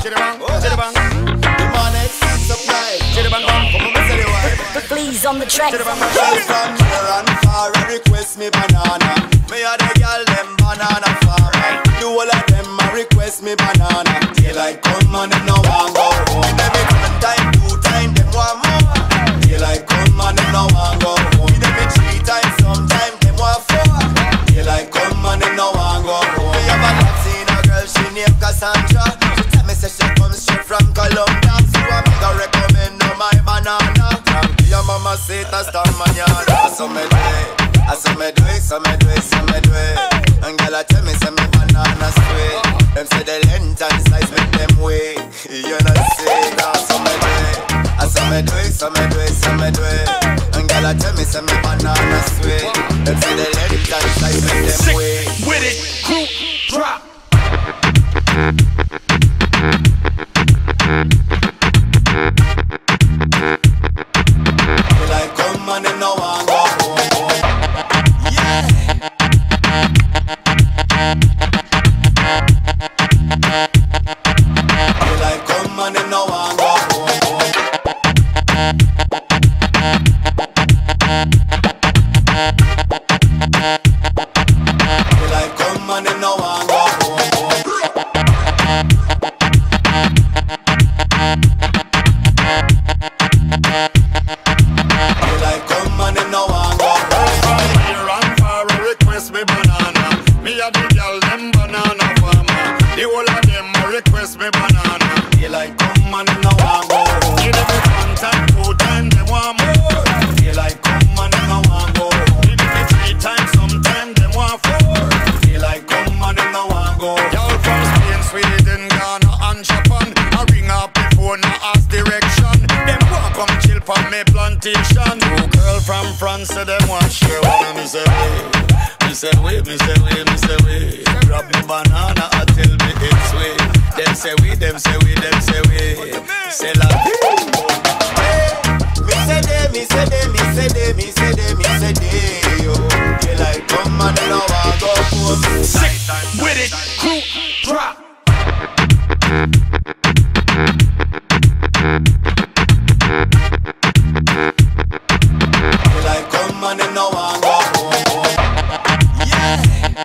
The money supply. Please on the track. Girls from near far a request me banana. Me a the girl them banana farmer. The whole of them a request me banana. Daylight come and them no want go home. Them one time, two time, them want more. Daylight come and them no want go home. Them three times, sometime them want four. Daylight come and them no want go home. Me have a love seen a girl she named Cassandra. Colombia. So I her recommend no my banana. Your mama say it hasta mañana So me do it, so me do it, so me do it, me do And girl I tell me say me banana sweet. Them say the length and size make them wait You know say that so me do it. So me do it, me do it, me do And girl I tell me say me banana sweet Them say the length and size make them Sick wait with it, crew drop. Like come and them no want go home Yeah Like come and them no want want go home request me banana. Like come and them no want go Give them one time, two time, them want more. Like come and them no want go Give them three times, sometime them want four. Like come and them no want go Y'all from Spain, Sweden, Ghana and Japan. I ring up before no ask direction. Them want come chill for me plantation. Two girl from France say them want share one. Me say me say wait, me say wait, me say wait. Grab me banana, I tell me it's sweet. Them say we, them say we, them say we. Say la Me say they, me say they, me say they, me say they, me say they, yo. They like come and they no want go home. Sick with it, crew drop. They like come and they no want go home. Yeah.